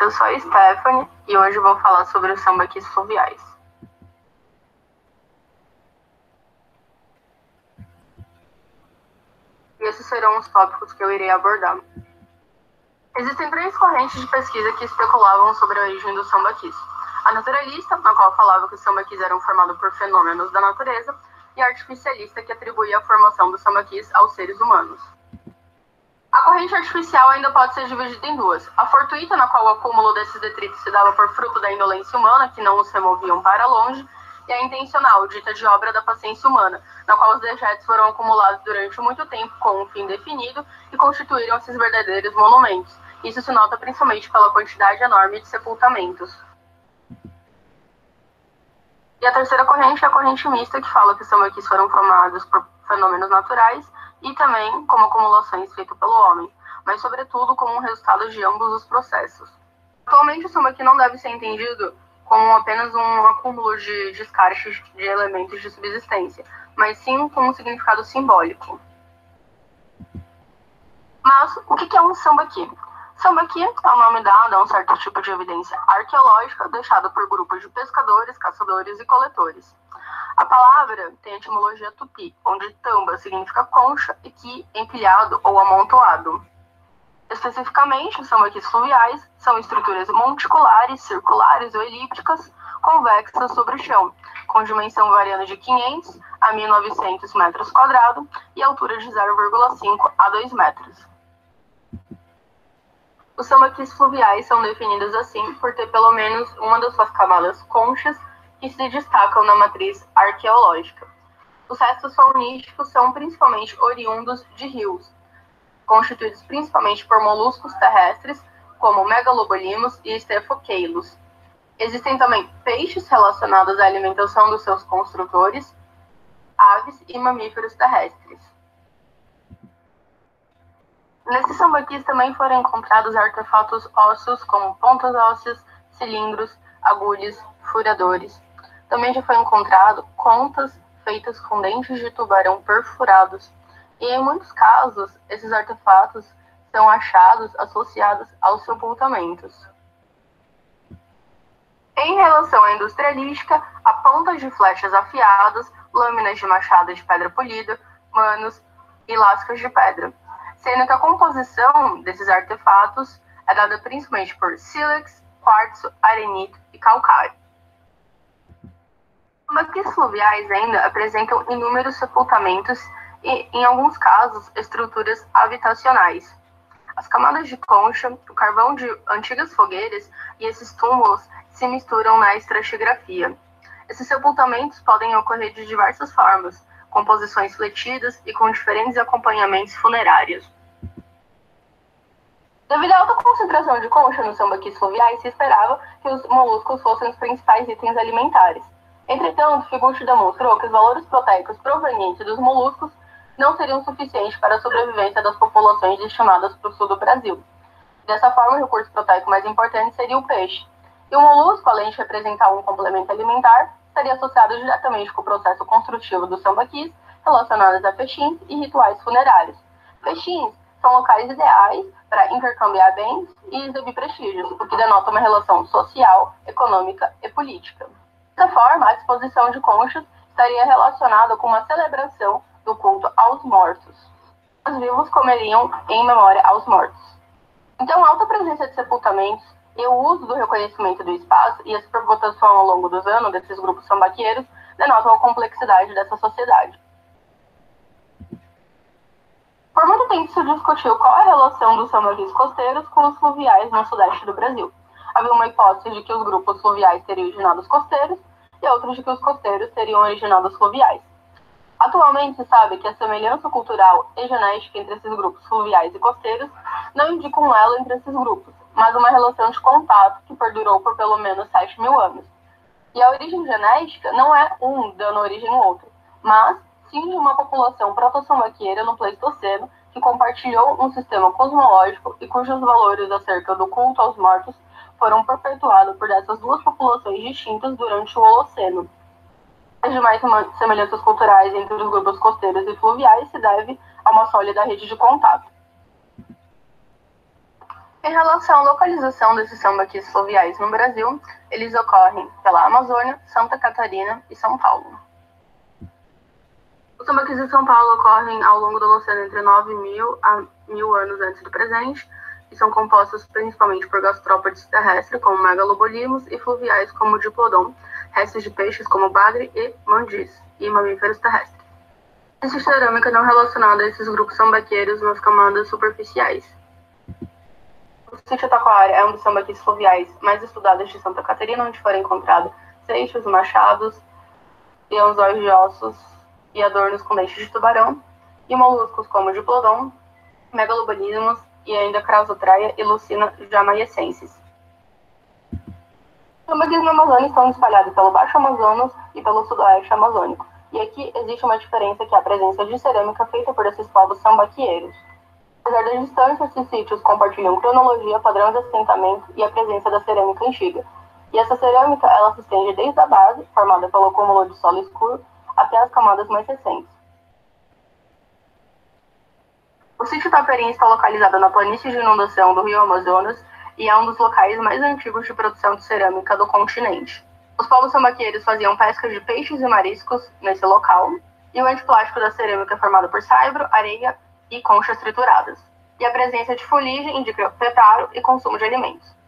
Eu sou a Stephanie e hoje vou falar sobre os sambaquis fluviais. E esses serão os tópicos que eu irei abordar. Existem três correntes de pesquisa que especulavam sobre a origem dos sambaquis. A naturalista, na qual falava que os sambaquis eram formados por fenômenos da natureza, e artificialista, que atribuía a formação dos sambaquis aos seres humanos. A corrente artificial ainda pode ser dividida em duas. A fortuita, na qual o acúmulo desses detritos se dava por fruto da indolência humana, que não os removiam para longe, e a intencional, dita de obra da paciência humana, na qual os dejetos foram acumulados durante muito tempo com um fim definido e constituíram esses verdadeiros monumentos. Isso se nota principalmente pela quantidade enorme de sepultamentos. E a terceira corrente é a corrente mista, que fala que os sambaquis foram formados por fenômenos naturais e também como acumulações feitas pelo homem, mas sobretudo como um resultado de ambos os processos. Atualmente, o sambaqui não deve ser entendido como apenas um acúmulo de descartes de elementos de subsistência, mas sim com um significado simbólico. Mas o que é um sambaqui? Sambaqui é o nome dado a um certo tipo de evidência arqueológica deixada por grupos de pescadores, caçadores e coletores. A palavra tem a etimologia tupi, onde tamba significa concha e ki empilhado ou amontoado. Especificamente, sambaquis fluviais são estruturas monticulares, circulares ou elípticas, convexas sobre o chão, com dimensão variando de 500 a 1.900 metros quadrados e altura de 0,5 a 2 metros. Os sambaquis fluviais são definidos assim por ter pelo menos uma das suas camadas conchas que se destacam na matriz arqueológica. Os restos faunísticos são principalmente oriundos de rios, constituídos principalmente por moluscos terrestres, como megalobolimos e estefoqueilos. Existem também peixes relacionados à alimentação dos seus construtores, aves e mamíferos terrestres. Nesses sambaquis também foram encontrados artefatos ósseos como pontas ósseas, cilindros, agulhas, furadores. Também já foi encontrado contas feitas com dentes de tubarão perfurados. E em muitos casos, esses artefatos são achados associados aos sepultamentos. Em relação à industrialística, há pontas de flechas afiadas, lâminas de machado de pedra polida, manos e lascas de pedra sendo que a composição desses artefatos é dada principalmente por sílex, quartzo, arenito e calcário. Maquis fluviais ainda apresentam inúmeros sepultamentos e, em alguns casos, estruturas habitacionais. As camadas de concha, o carvão de antigas fogueiras e esses túmulos se misturam na estratigrafia. Esses sepultamentos podem ocorrer de diversas formas, composições fletidas e com diferentes acompanhamentos funerários. Devido à alta concentração de concha nos sambaquis fluviais, se esperava que os moluscos fossem os principais itens alimentares. Entretanto, Figuchi demonstrou que os valores proteicos provenientes dos moluscos não seriam suficientes para a sobrevivência das populações estimadas para o sul do Brasil. Dessa forma, o recurso proteico mais importante seria o peixe. E o molusco, além de representar um complemento alimentar, estaria associado diretamente com o processo construtivo dos sambaquis, relacionados a fechins e rituais funerários. Fechins são locais ideais para intercambiar bens e exibir prestígios, o que denota uma relação social, econômica e política. Dessa forma, a disposição de conchas estaria relacionada com uma celebração do culto aos mortos. Os vivos comeriam em memória aos mortos. Então, a alta presença de sepultamentos e o uso do reconhecimento do espaço e a supervotação ao longo dos anos desses grupos sambaqueiros denotam a complexidade dessa sociedade. Por muito tempo se discutiu qual é a relação dos sambaquis costeiros com os fluviais no sudeste do Brasil. Havia uma hipótese de que os grupos fluviais teriam originado os costeiros e outra de que os costeiros teriam originado os fluviais. Atualmente se sabe que a semelhança cultural e genética entre esses grupos fluviais e costeiros não indica um elo entre esses grupos, mas uma relação de contato que perdurou por pelo menos 7 mil anos. E a origem genética não é um dando origem ao outro, mas sim de uma população protossambaqueira no Pleistoceno que compartilhou um sistema cosmológico e cujos valores acerca do culto aos mortos foram perpetuados por essas duas populações distintas durante o Holoceno. As demais semelhanças culturais entre os grupos costeiros e fluviais se deve a uma sólida rede de contato. Em relação à localização desses sambaquis fluviais no Brasil, eles ocorrem pela Amazônia, Santa Catarina e São Paulo. Os sambaquis de São Paulo ocorrem ao longo do oceano entre 9 mil a mil anos antes do presente e são compostos principalmente por gastrópodes terrestres, como megalobolimos, e fluviais, como diplodon, restos de peixes como bagre e mandis, e mamíferos terrestres. Existe cerâmica não relacionada a esses grupos sambaqueiros nas camadas superficiais. Taquara é um dos sambaquis fluviais mais estudados de Santa Catarina, onde foram encontrados seixos, machados, e anzóis de ossos e adornos com dentes de tubarão, e moluscos como diplodon, megalobonismos e ainda Crausotraia e Lucina jamaicensis. Os sambaquis no Amazônia estão espalhados pelo Baixo Amazonas e pelo Sudoeste Amazônico, e aqui existe uma diferença que é a presença de cerâmica feita por esses povos sambaquieiros. Apesar da distância, esses sítios compartilham cronologia, padrão de assentamento e a presença da cerâmica antiga. E essa cerâmica, ela se estende desde a base, formada pelo cúmulo de solo escuro, até as camadas mais recentes. O sítio Taperim está localizado na planície de inundação do rio Amazonas e é um dos locais mais antigos de produção de cerâmica do continente. Os povos sambaqueiros faziam pesca de peixes e mariscos nesse local, e o antiplástico da cerâmica é formado por saibro, areia e conchas trituradas. E a presença de fuligem indica preparo e consumo de alimentos.